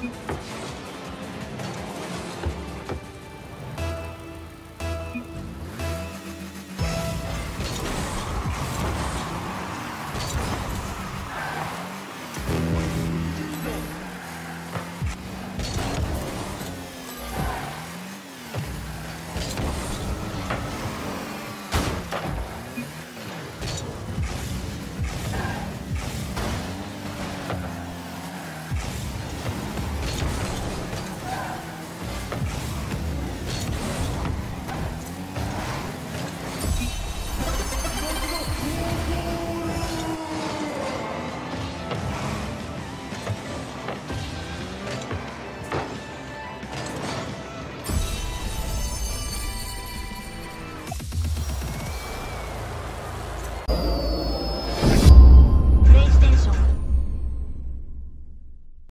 嗯